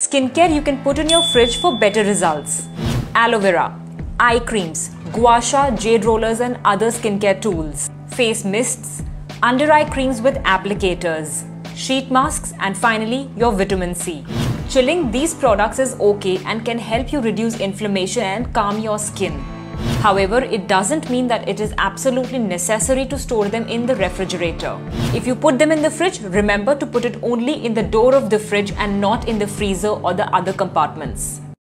Skincare you can put in your fridge for better results. Aloe vera, eye creams, gua sha, jade rollers and other skincare tools, face mists, under eye creams with applicators, sheet masks and finally your vitamin C. Chilling these products is okay and can help you reduce inflammation and calm your skin. However, it doesn't mean that it is absolutely necessary to store them in the refrigerator. If you put them in the fridge, remember to put it only in the door of the fridge and not in the freezer or the other compartments.